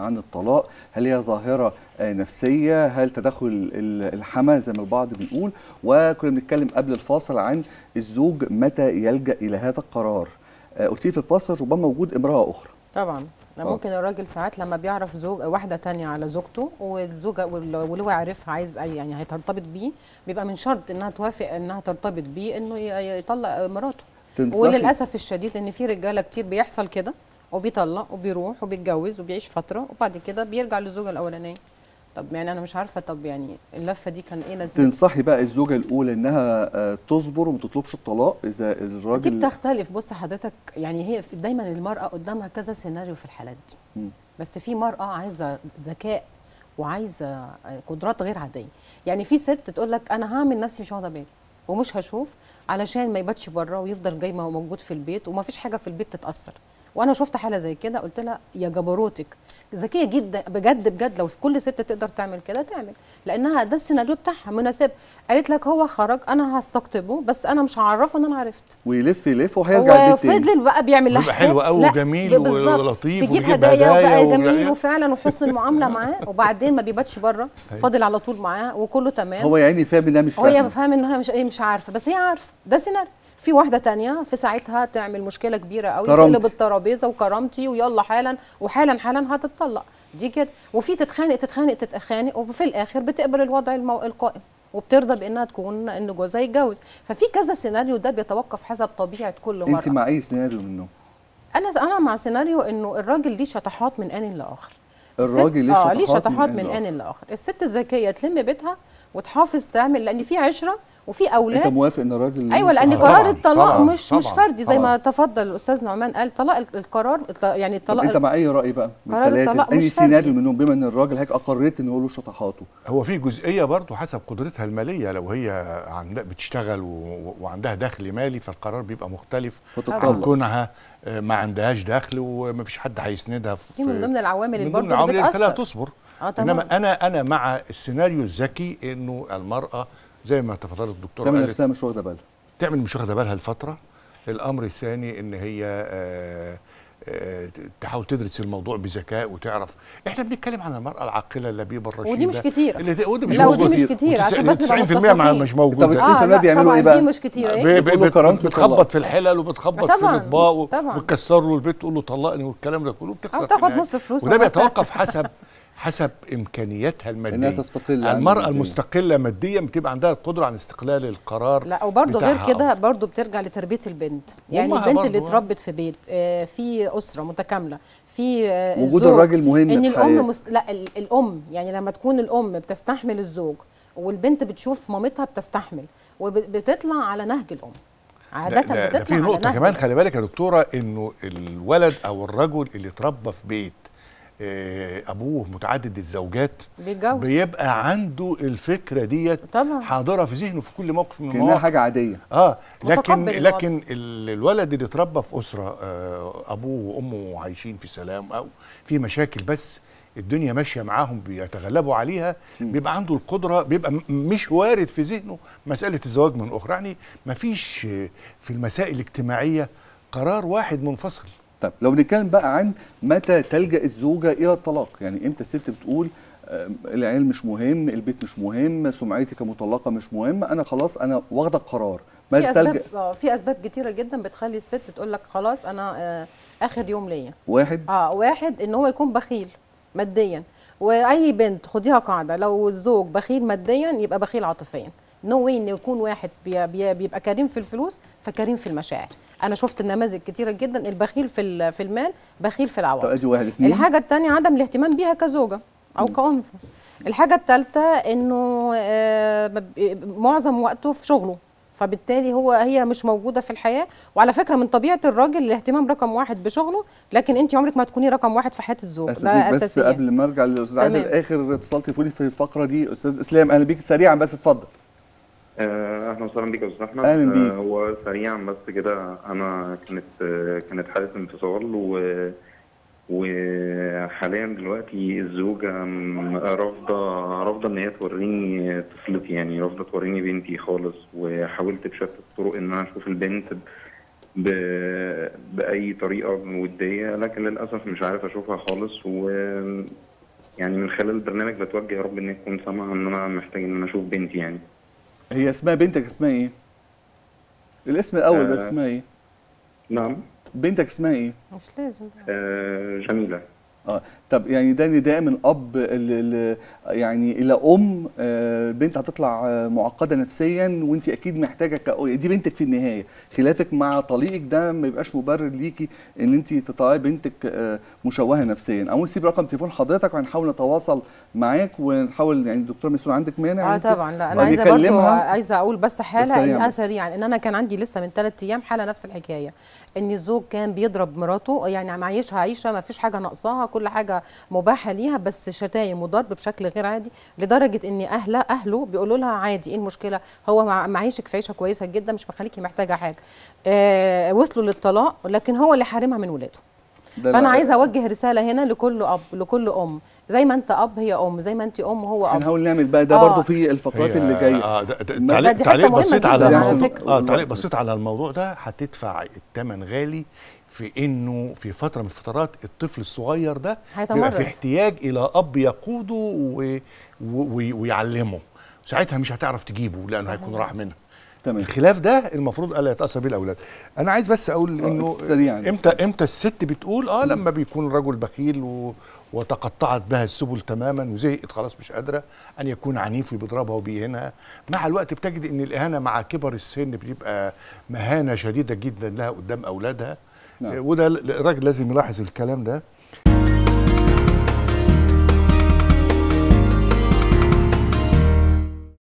عن الطلاق هل هي ظاهرة آه، نفسية هل تدخل ال- الحما زي ما البعض بنقول وكنا بنتكلم قبل الفاصل عن الزوج متى يلجأ إلى هذا القرار. آه، قلت في الفاصل ربما وجود امرأة أخرى. طبعا. آه. ممكن الراجل ساعات لما بيعرف زوج واحدة تانية على زوجته والزوجة وال- واللي هو عارفها عايز أي- يعني هيترتبط بيه بيبقى من شرط إنها توافق إنها ترتبط بيه إنه يطلق مراته. وللأسف الشديد إن في رجالة كتير بيحصل كده. وبيطلق وبيروح وبيتجوز وبيعيش فترة وبعد كده بيرجع للزوجة الأولانية. طب يعني أنا مش عارفة طب يعني اللفة دي كان إيه لازمتها؟ تنصحي بقى الزوجة الأولى إنها آه، تصبر وما تطلبش الطلاق؟ إذا دي الراجل بتختلف. بص حضرتك يعني هي دايما المرأة قدامها كذا سيناريو في الحالات دي. بس في مرأة عايزة ذكاء وعايزة قدرات غير عادية. يعني في ست تقول لك أنا هعمل نفسي مش واخدة بالي ومش هشوف علشان ما يباتش بره ويفضل جاي ما هو موجود في البيت وما فيش حاجة في البيت تتأثر. وأنا شفت حاله زي كده قلت لها يا جبروتك ذكيه جدا بجد بجد لو كل ست تقدر تعمل كده تعمل لأنها ده السيناريو بتاعها مناسب. قالت لك هو خرج أنا هستقطبه بس أنا مش هعرفه إن أنا عرفت. ويلف يلف وهيرجع تاني. وفضل بقى بيعمل لها حساب. حلو قوي وجميل. ولطيف بيجيب ويجيب هدايا هدايا وبقى و- جميل وفعلا وحسن المعاملة معاه وبعدين ما بيباتش بره فاضل على طول معاه وكله تمام. هو يعني فاهم إنها مش فاهمة. فاهم إنها مش إيه مش عارفة بس هي عارفة. ده سيناريو. في واحدة تانية في ساعتها تعمل مشكلة كبيرة قوي. تقلب الترابيزة وكرامتي ويلا حالا وحالا حالا هتطلق. دي كده. وفي تتخانق تتخانق تتخانق وفي الآخر بتقبل الوضع المو... القائم وبترضى بأنها تكون إن جوزها يتجوز. ففي كذا سيناريو ده بيتوقف حسب طبيعة كل أنت مره مع أي سيناريو منهم أنا أنا مع سيناريو إنه الراجل ليه شطحات من آن لآخر. الراجل ليه الست- شطحات آه ليه شطحات من آن لآخر. الست الذكية تلم بيتها وتحافظ تعمل لأن في عشرة وفي أنت أولاد موافق إن الراجل أيوه لأن قرار الطلاق طبعاً، مش مش طبعاً، فردي زي طبعاً. ما تفضل الأستاذ نعمان قال. طلاق ال- القرار يعني طب أنت الطلاق مع أي رأي بقى؟ من الطلاق الثلاثه مش اي فردي. سيناريو منهم بما إن الراجل هيك أقريت ان هو له شطحاته. هو في جزئية برضه حسب قدرتها المالية. لو هي عندها بتشتغل. وعندها دخل مالي فالقرار بيبقى مختلف عن فتطلق كونها آه، ما عندهاش دخل ومفيش حد هيسندها في دي من ضمن العوامل اللي من ضمن برضه العوامل اللي بتأثر. تصبر. آه تمام إنما أنا أنا مع السيناريو الذكي إنه المرأة زي ما تفضلت الدكتوره تعمل نفسها مش واخدة بالها تعمل مش واخدة بالها لفترة الأمر الثاني إن هي آه، آه، تحاول تدرس الموضوع بذكاء وتعرف إحنا بنتكلم عن المرأة العقيله اللبيبة الرشيدة ودي مش كتير اللي ت- ودي مش لا ودي موجودة. مش كتير عشان بس نبقى 90% مع-. مش موجودة طب آه 90% لا بيعملوا طبعا إيه بقى؟ دي مش كتير إيه ب- بتقول له بت- كرامتي بتخبط. في الحلل وبتخبط في طبعاً، الإطباق و- طبعاً. وتكسر له البيت تقول له طلقني والكلام ده كله بتخسر أو تاخد. نص فلوس وده. بيتوقف حسب حسب امكانياتها المادية إنها تستقل عن المرأة المادية. المستقلة ماديا بتبقى عندها القدرة على استقلال القرار لا وبرضه غير. كده برضه بترجع لتربية البنت يعني البنت اللي. اتربت في بيت آه، في أسرة متكاملة في آه، وجود. الراجل مهم إن في الأم. مست... لا ال- الأم يعني لما تكون الأم بتستحمل الزوج والبنت بتشوف مامتها بتستحمل وبتطلع على نهج الأم عادة ده, ده, ده في نقطة كمان الأم. خلي بالك يا دكتورة إنه الولد أو الرجل اللي اتربى في بيت أبوه متعدد الزوجات بيتجوز. بيبقى عنده الفكرة ديت طبعا. حاضرة في ذهنه في كل موقف من المواقف. حاجة عادية. آه لكن. لكن ال- الولد اللي اتربى في أسرة آه أبوه وأمه عايشين في سلام أو في مشاكل بس الدنيا ماشية معاهم بيتغلبوا عليها بيبقى عنده القدرة بيبقى مش وارد في ذهنه مسألة الزواج من أخرى. يعني مفيش آه، في المسائل الاجتماعية قرار واحد منفصل. طب لو بنتكلم بقى عن متى تلجأ الزوجة إلى الطلاق يعني إمتى الست بتقول آم، العيال مش مهم البيت مش مهم سمعتي كمطلقة مش مهم أنا خلاص أنا واخدة القرار. في أسباب آه، في أسباب كتيرة جدا بتخلي الست تقول لك خلاص أنا آه، آخر يوم ليا. واحد؟ آه واحد إن هو يكون بخيل ماديا. وأي بنت خديها قاعدة لو الزوج بخيل ماديا يبقى بخيل عاطفيا. no way إن يكون واحد بي بي بيبقى كريم في الفلوس فكريم في المشاعر. أنا شفت نماذج كتيرة جدا. البخيل في في المال بخيل في العواطف الحاجة الثانية عدم الاهتمام بيها كزوجة أو كأنثى. الحاجة الثالثة إنه آه، معظم وقته في شغله. فبالتالي هو هي مش موجودة في الحياة. وعلى فكرة من طبيعة الراجل الاهتمام رقم واحد بشغله لكن انت عمرك ما تكوني رقم واحد في حياة الزوج. اساسي بس أساسية. قبل ما أرجع للأستاذ عادل. آخر اتصال تليفوني في الفقرة دي أستاذ إسلام أهلا بيك سريعا بس اتفضل. أهلا وسهلا بيك يا أستاذ أحمد بيك. آه، هو سريعا بس كده أنا كانت آه، كانت حالة انفصال و وحاليا دلوقتي الزوجة رافضة رافضة إن هي توريني طفلتي يعني رافضة توريني بنتي خالص وحاولت بشتى الطرق إن أنا أشوف البنت ب... بأي طريقة ودية لكن للأسف مش عارف أشوفها خالص و يعني من خلال البرنامج بتوجه يا رب إن تكون سامعة إن أنا محتاج إن أنا أشوف بنتي يعني هي اسمها بنتك اسمها إيه؟ الاسم الأول بس آه. اسمها إيه؟ نعم. بنتك اسمها إيه؟ مش لازم. آه جميلة. آه. طب يعني ده نداء من اب ل- ل- يعني إلى أم آه، بنت هتطلع آه، معقدة نفسيا وأنت أكيد محتاجة كأ- دي بنتك في النهاية. خلافك مع طليقك ده ما يبقاش مبرر ليكي إن أنت تطلعي بنتك آه، مشوهة نفسيا. أو نسيب رقم تليفون حضرتك وهنحاول نتواصل معاك ونحاول يعني الدكتور مسؤول عندك مانع؟ آه طبعا. لا أنا عايزة برضه؟ عايزة أقول بس حالة سريعاً. ان أنا بس. سريعا. إن أنا كان عندي لسه من ثلاث أيام حالة نفس الحكاية. إن الزوج كان بيضرب مراته يعني معيشها عيشه ما فيش حاجة ناقصاها كل حاجة مباحة ليها بس شتايم وضرب بشكل غير عادي لدرجة إن اهله أهله بيقولوا لها عادي إيه المشكلة؟ هو مع- معيشك في عيشة كويسة جدا مش مخليكي محتاجة حاجة. آه وصلوا للطلاق لكن هو اللي حارمها من ولاده. ده فأنا عايزة أوجه رسالة هنا لكل أب لكل أم. زي ما أنت أب هي أم. زي ما أنت أم هو أب. هنحاول نعمل بقى ده آه. برضو في الفقرات اللي جاية. آه تعليق تعليق بسيط على الموضوع. آه تعليق بسيط على الموضوع ده هتدفع الثمن غالي في إنه في فترة من الفترات الطفل الصغير ده بيبقى. في احتياج إلى أب يقوده و... و... و... ويعلمه. ساعتها مش هتعرف تجيبه لأنه هيكون راح منها تمام. الخلاف ده المفروض ألا يتأثر به الأولاد. أنا عايز بس أقول آه، إنه سريعاً. إمتى إمتى الست بتقول آه لما بيكون رجل بخيل و... وتقطعت بها السبل تماما وزهقت خلاص مش قادرة أن يكون عنيف وبيضربها وبيهينها. مع الوقت بتجد إن الإهانة مع كبر السن بتبقى مهانة شديدة جدا لها قدام أولادها. نعم. وده الراجل لازم يلاحظ الكلام ده.